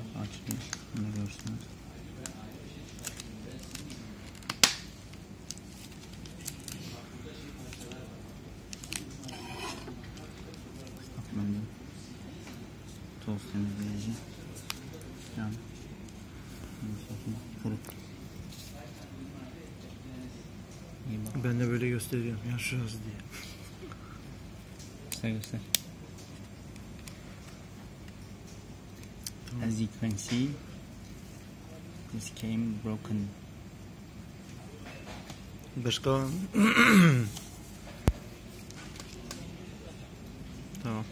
açılmış. Bunu görsünüz. Toz temizleyici. Yani. Ben de böyle gösteriyorum. Ya şurası diye. Sen göster. As you can see, this came broken. Başka... tamam.